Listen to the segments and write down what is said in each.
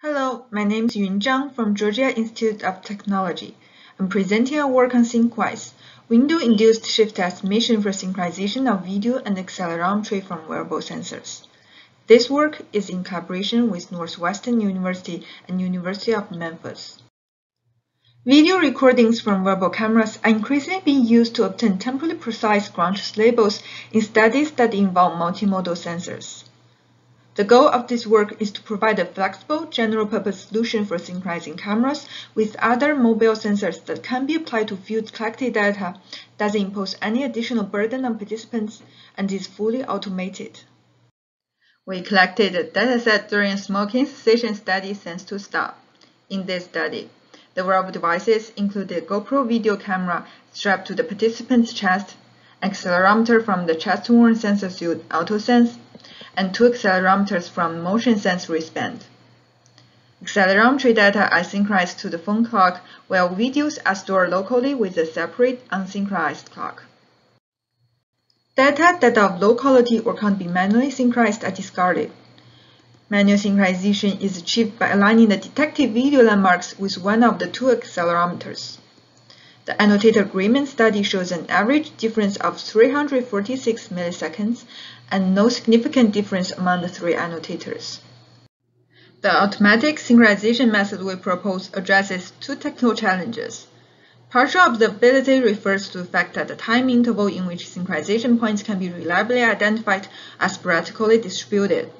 Hello, my name is Yun Zhang from Georgia Institute of Technology. I'm presenting a work on SyncWISE, window-induced shift estimation for synchronization of video and accelerometry from wearable sensors. This work is in collaboration with Northwestern University and University of Memphis. Video recordings from wearable cameras are increasingly being used to obtain temporally precise ground truth labels in studies that involve multimodal sensors. The goal of this work is to provide a flexible, general-purpose solution for synchronizing cameras with other mobile sensors that can be applied to field collected data, doesn't impose any additional burden on participants, and is fully automated. We collected a dataset during smoking cessation study sense2stop. In this study, the wearable devices include a GoPro video camera strapped to the participant's chest, accelerometer from the chest-worn sensor suit AutoSense, and two accelerometers from MotionSense wristband. Accelerometry data are synchronized to the phone clock, while videos are stored locally with a separate unsynchronized clock. Data that are of low quality or can't be manually synchronized are discarded. Manual synchronization is achieved by aligning the detected video landmarks with one of the two accelerometers. The annotator agreement study shows an average difference of 346 milliseconds and no significant difference among the three annotators. The automatic synchronization method we propose addresses two technical challenges. Partial observability refers to the fact that the time interval in which synchronization points can be reliably identified are sporadically distributed.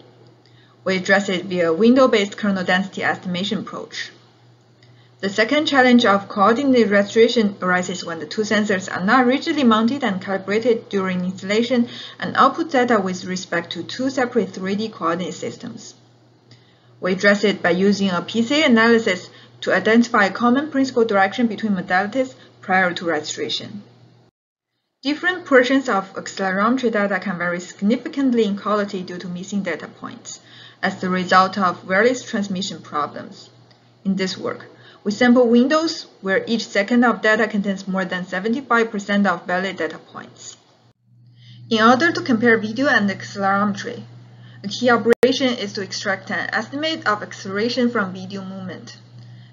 We address it via window-based kernel density estimation approach. The second challenge of coordinate restoration arises when the two sensors are not rigidly mounted and calibrated during installation and output data with respect to two separate 3D coordinate systems. We address it by using a PCA analysis to identify a common principal direction between modalities prior to restoration. Different portions of accelerometry data can vary significantly in quality due to missing data points, as the result of various transmission problems. In this work, we sample windows where each second of data contains more than 75% of valid data points. In order to compare video and accelerometry, a key operation is to extract an estimate of acceleration from video movement.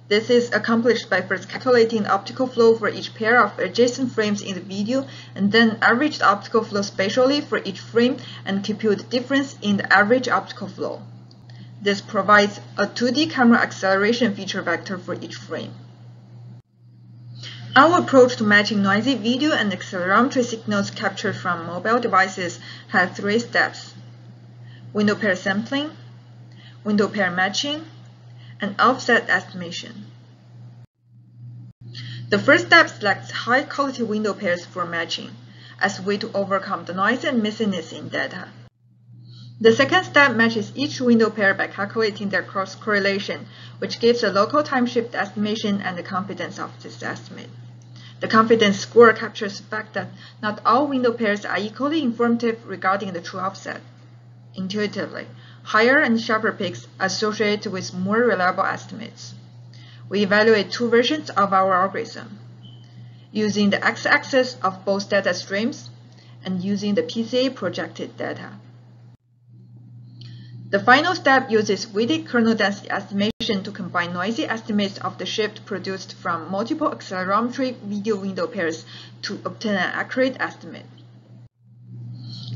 This is accomplished by first calculating optical flow for each pair of adjacent frames in the video and then average the optical flow spatially for each frame and compute the difference in the average optical flow. This provides a 2D camera acceleration feature vector for each frame. Our approach to matching noisy video and accelerometry signals captured from mobile devices has three steps. Window pair sampling, window pair matching, and offset estimation. The first step selects high-quality window pairs for matching as a way to overcome the noise and missingness in data. The second step matches each window pair by calculating their cross correlation, which gives a local time shift estimation and the confidence of this estimate. The confidence score captures the fact that not all window pairs are equally informative regarding the true offset. Intuitively, higher and sharper peaks are associated with more reliable estimates. We evaluate two versions of our algorithm, using the x-axis of both data streams and using the PCA projected data. The final step uses weighted kernel density estimation to combine noisy estimates of the shift produced from multiple accelerometry video window pairs to obtain an accurate estimate.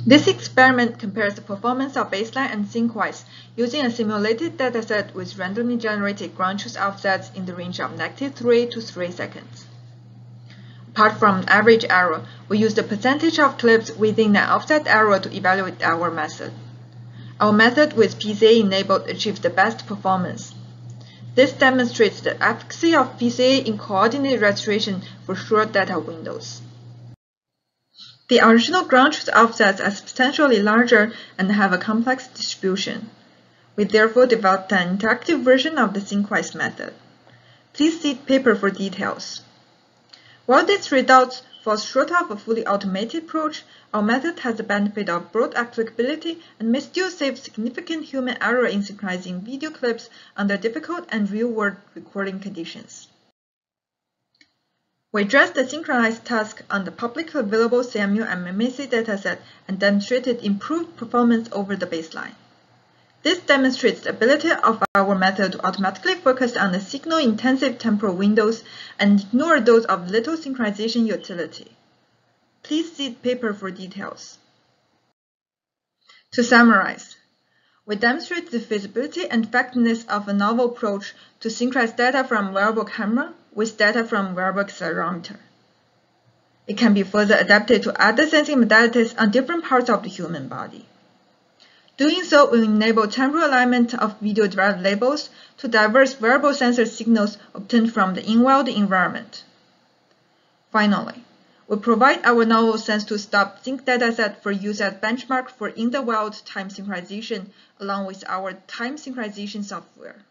This experiment compares the performance of baseline and SyncWISE using a simulated dataset with randomly generated ground truth offsets in the range of negative 3 to 3 seconds. Apart from average error, we use the percentage of clips within an offset error to evaluate our method. Our method with PCA enabled achieves the best performance. This demonstrates the efficacy of PCA in coordinate restoration for short data windows. The original ground truth offsets are substantially larger and have a complex distribution. We therefore developed an interactive version of the SyncWISE method. Please see paper for details. While these results falls short of a fully automated approach, our method has the benefit of broad applicability and may still save significant human error in synchronizing video clips under difficult and real-world recording conditions. We addressed the synchronized task on the publicly available CMU and MMAC dataset and demonstrated improved performance over the baseline. This demonstrates the ability of our method to automatically focus on the signal-intensive temporal windows and ignore those of little synchronization utility. Please see the paper for details. To summarize, we demonstrate the feasibility and effectiveness of a novel approach to synchronize data from wearable camera with data from wearable accelerometer. It can be further adapted to other sensing modalities on different parts of the human body. Doing so will enable temporal alignment of video-derived labels to diverse wearable sensor signals obtained from the in-wild environment. Finally, we provide our novel sense2stop sync dataset for use as benchmark for in-the-wild time synchronization along with our time synchronization software.